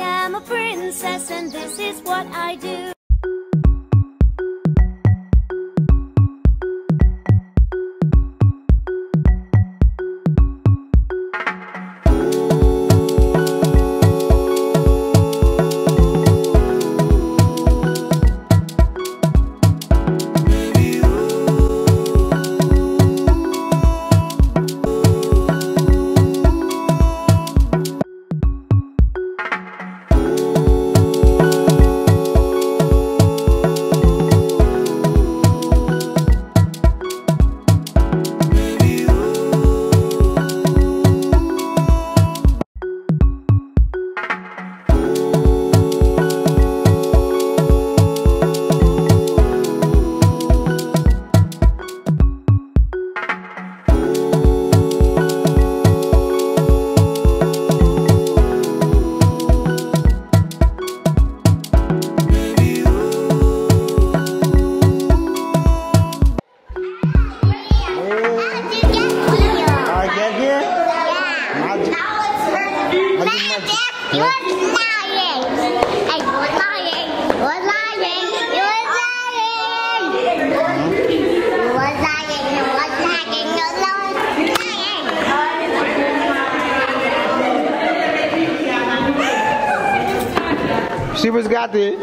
I'm a princess and this is what I do. She was got it.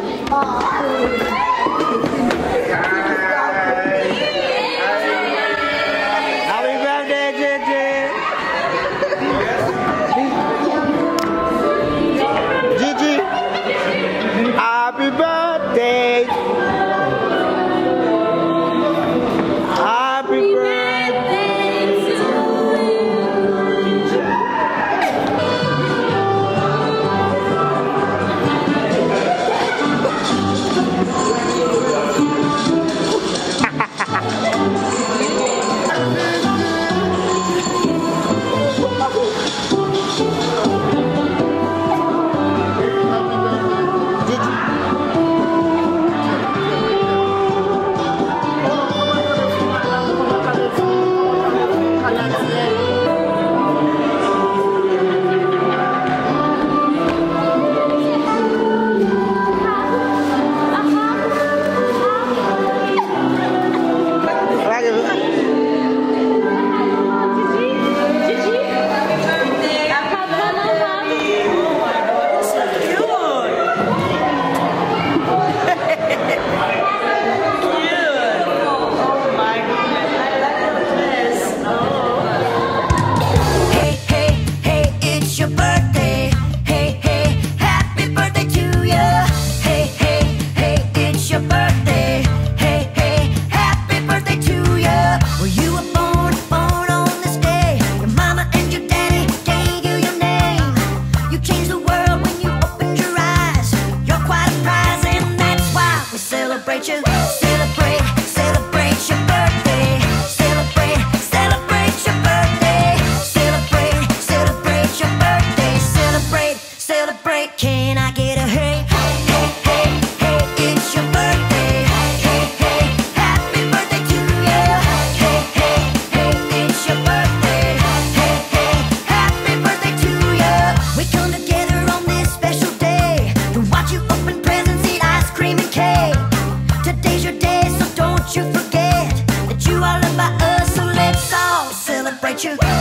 you.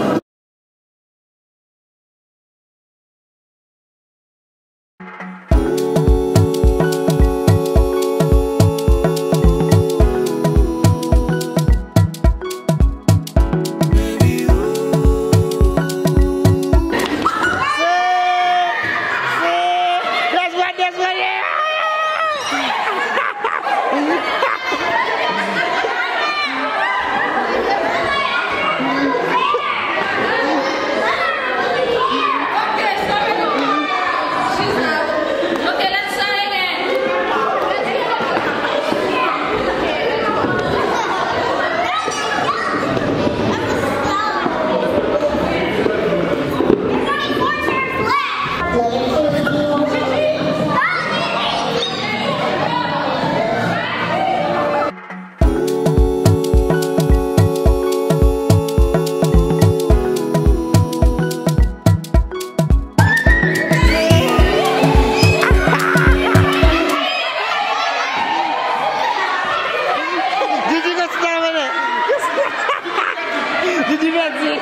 Benji.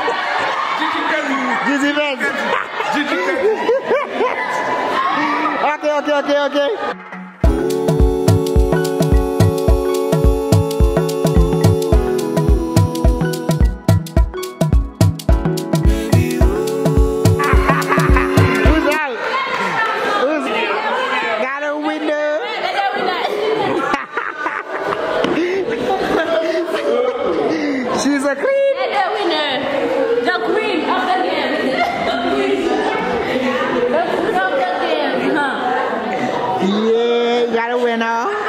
Gigi Benji. Gigi Benji. Gigi Benji. okay, okay, okay, okay. Yeah, got a winner.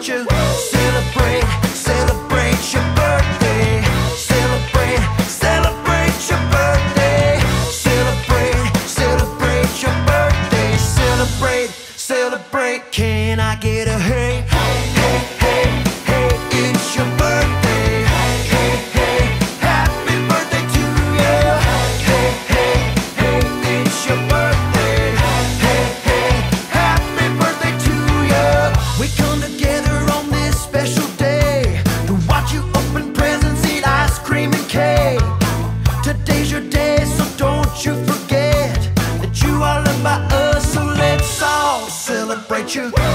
with you. you.